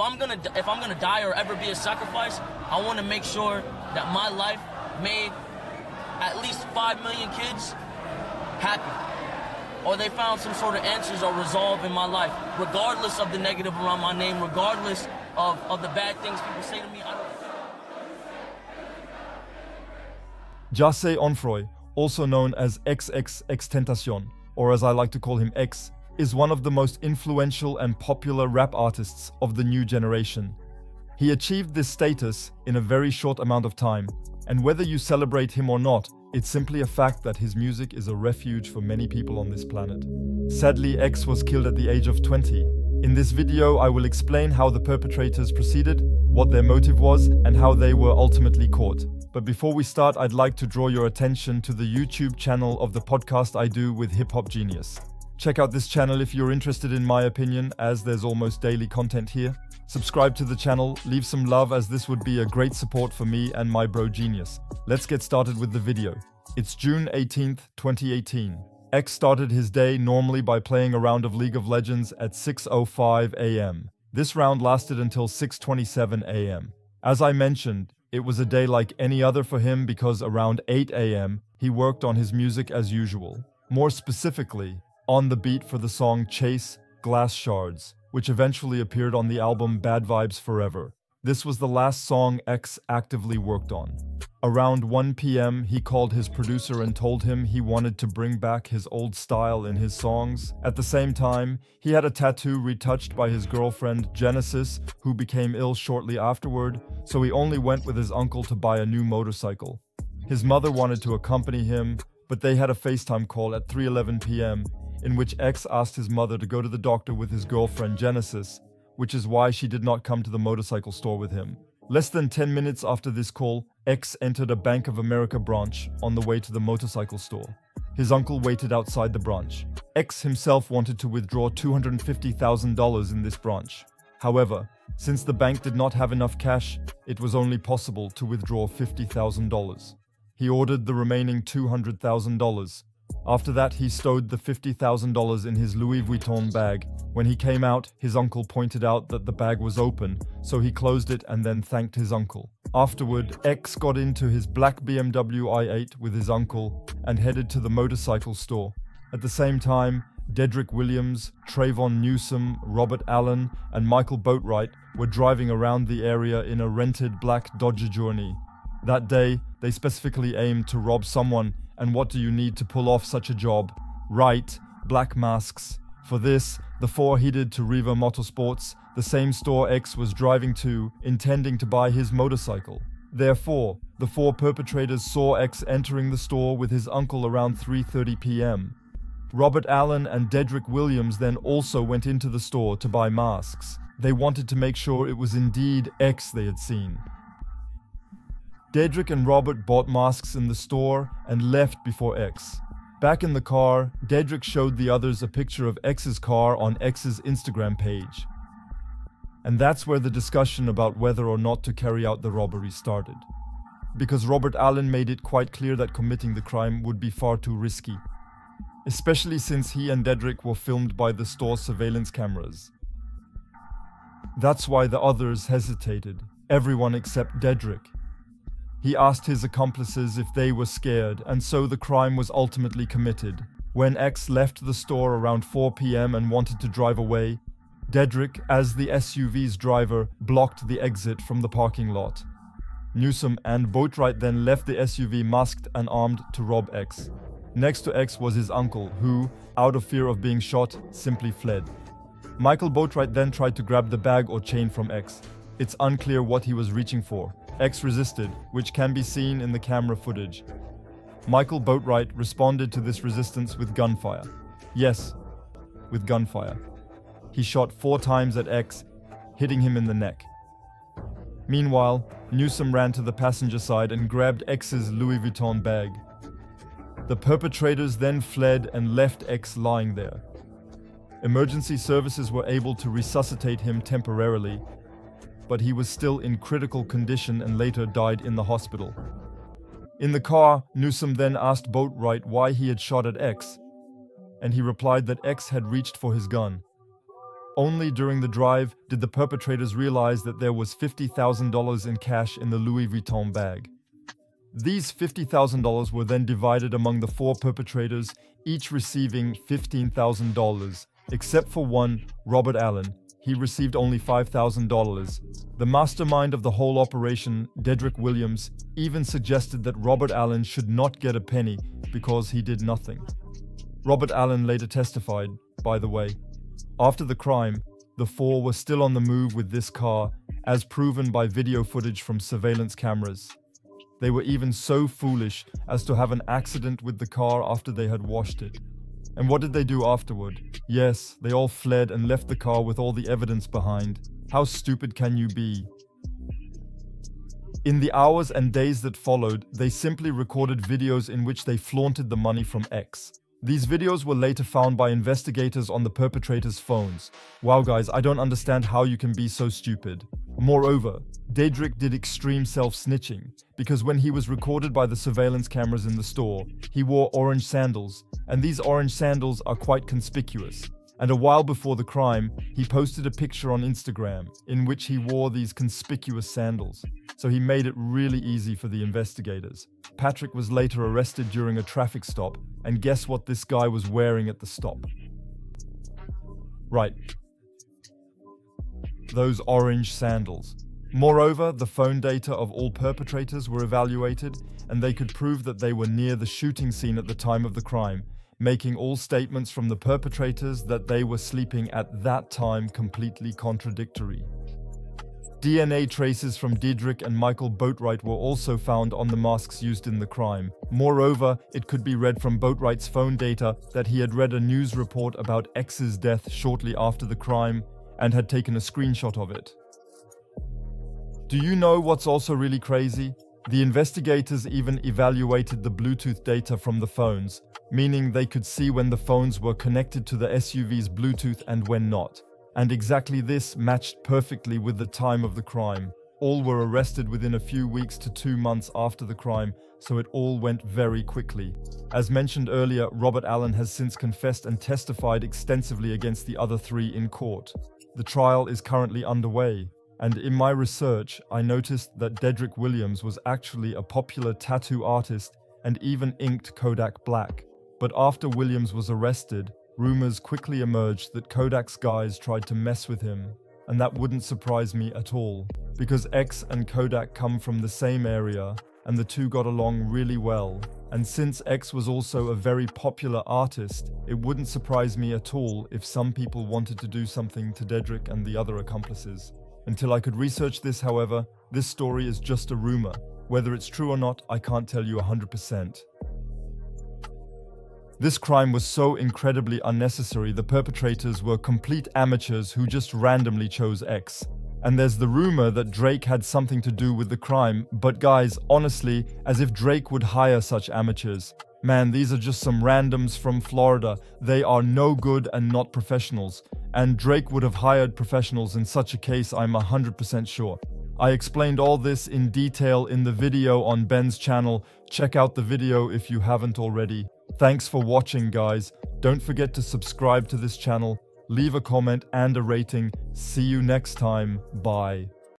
I'm gonna if I'm gonna die or ever be a sacrifice, I want to make sure that my life made at least five million kids happy, or they found some sort of answers or resolve in my life, regardless of the negative around my name, regardless of, of the bad things people say to me. I don't Jahseh Onfroy, also known as XXXTentacion, or as I like to call him X, is one of the most influential and popular rap artists of the new generation. He achieved this status in a very short amount of time, and whether you celebrate him or not, it's simply a fact that his music is a refuge for many people on this planet. Sadly, X was killed at the age of 20. In this video, I will explain how the perpetrators proceeded, what their motive was, and how they were ultimately caught. But before we start, I'd like to draw your attention to the YouTube channel of the podcast I do with Hip Hop Genius. Check out this channel if you're interested in my opinion, as there's almost daily content here. Subscribe to the channel, leave some love as this would be a great support for me and my bro Genius. Let's get started with the video. It's June 18th, 2018. X started his day normally by playing a round of League of Legends at 6.05 am. This round lasted until 6.27 am. As I mentioned, it was a day like any other for him because around 8 am, he worked on his music as usual. More specifically, on the beat for the song Chase Glass Shards, which eventually appeared on the album Bad Vibes Forever. This was the last song X actively worked on. Around 1 pm, he called his producer and told him he wanted to bring back his old style in his songs. At the same time, he had a tattoo retouched by his girlfriend Genesis, who became ill shortly afterward, so he only went with his uncle to buy a new motorcycle. His mother wanted to accompany him, but they had a FaceTime call at 3:11 p.m in which X asked his mother to go to the doctor with his girlfriend Genesis, which is why she did not come to the motorcycle store with him. Less than 10 minutes after this call, X entered a Bank of America branch on the way to the motorcycle store. His uncle waited outside the branch. X himself wanted to withdraw $250,000 in this branch. However, since the bank did not have enough cash, it was only possible to withdraw $50,000. He ordered the remaining $200,000 after that, he stowed the $50,000 in his Louis Vuitton bag. When he came out, his uncle pointed out that the bag was open, so he closed it and then thanked his uncle. Afterward, X got into his black BMW i8 with his uncle and headed to the motorcycle store. At the same time, Dedrick Williams, Trayvon Newsome, Robert Allen, and Michael Boatwright were driving around the area in a rented black Dodge Journey. That day, they specifically aimed to rob someone and what do you need to pull off such a job? Right, black masks. For this, the four headed to Riva Motorsports, the same store X was driving to, intending to buy his motorcycle. Therefore, the four perpetrators saw X entering the store with his uncle around 3:30 p.m. Robert Allen and Dedrick Williams then also went into the store to buy masks. They wanted to make sure it was indeed X they had seen. Dedrick and Robert bought masks in the store and left before X. Back in the car, Dedrick showed the others a picture of X's car on X's Instagram page. And that's where the discussion about whether or not to carry out the robbery started. Because Robert Allen made it quite clear that committing the crime would be far too risky. Especially since he and Dedrick were filmed by the store's surveillance cameras. That's why the others hesitated, everyone except Dedrick. He asked his accomplices if they were scared, and so the crime was ultimately committed. When X left the store around 4 pm and wanted to drive away, Dedrick, as the SUV's driver, blocked the exit from the parking lot. Newsome and Boatwright then left the SUV masked and armed to rob X. Next to X was his uncle, who, out of fear of being shot, simply fled. Michael Boatwright then tried to grab the bag or chain from X. It's unclear what he was reaching for, X resisted, which can be seen in the camera footage. Michael Boatwright responded to this resistance with gunfire. Yes, with gunfire. He shot four times at X, hitting him in the neck. Meanwhile, Newsome ran to the passenger side and grabbed X's Louis Vuitton bag. The perpetrators then fled and left X lying there. Emergency services were able to resuscitate him temporarily, but he was still in critical condition and later died in the hospital. In the car, Newsome then asked Boatwright why he had shot at X, and he replied that X had reached for his gun. Only during the drive did the perpetrators realize that there was $50,000 in cash in the Louis Vuitton bag. These $50,000 were then divided among the four perpetrators, each receiving $15,000, except for one, Robert Allen. He received only $5,000. The mastermind of the whole operation, Dedrick Williams, even suggested that Robert Allen should not get a penny because he did nothing. Robert Allen later testified, by the way. After the crime, the four were still on the move with this car, as proven by video footage from surveillance cameras. They were even so foolish as to have an accident with the car after they had washed it. And what did they do afterward? Yes, they all fled and left the car with all the evidence behind. How stupid can you be? In the hours and days that followed, they simply recorded videos in which they flaunted the money from X. These videos were later found by investigators on the perpetrators' phones. Wow guys, I don't understand how you can be so stupid. Moreover, Dedrick did extreme self-snitching, because when he was recorded by the surveillance cameras in the store, he wore orange sandals, and these orange sandals are quite conspicuous. And a while before the crime, he posted a picture on Instagram in which he wore these conspicuous sandals. So he made it really easy for the investigators. Patrick was later arrested during a traffic stop, and guess what this guy was wearing at the stop? Right. Those orange sandals. Moreover, the phone data of all perpetrators were evaluated, and they could prove that they were near the shooting scene at the time of the crime, making all statements from the perpetrators that they were sleeping at that time completely contradictory. DNA traces from Dedrick and Michael Boatwright were also found on the masks used in the crime. Moreover, it could be read from Boatwright's phone data that he had read a news report about X's death shortly after the crime and had taken a screenshot of it. Do you know what's also really crazy? The investigators even evaluated the Bluetooth data from the phones, meaning they could see when the phones were connected to the SUV's Bluetooth and when not. And exactly this matched perfectly with the time of the crime. All were arrested within a few weeks to two months after the crime, so it all went very quickly. As mentioned earlier, Robert Allen has since confessed and testified extensively against the other three in court. The trial is currently underway, and in my research, I noticed that Dedrick Williams was actually a popular tattoo artist and even inked Kodak black. But after Williams was arrested, rumors quickly emerged that Kodak's guys tried to mess with him. And that wouldn't surprise me at all, because X and Kodak come from the same area, and the two got along really well. And since X was also a very popular artist, it wouldn't surprise me at all if some people wanted to do something to Dedrick and the other accomplices. Until I could research this, however, this story is just a rumor. Whether it's true or not, I can't tell you 100%. This crime was so incredibly unnecessary, the perpetrators were complete amateurs who just randomly chose X. And there's the rumor that Drake had something to do with the crime, but guys, honestly, as if Drake would hire such amateurs. Man, these are just some randoms from Florida. They are no good and not professionals. And Drake would have hired professionals in such a case, I'm 100% sure. I explained all this in detail in the video on Ben's channel. Check out the video if you haven't already. Thanks for watching guys. Don't forget to subscribe to this channel, leave a comment and a rating. See you next time. Bye.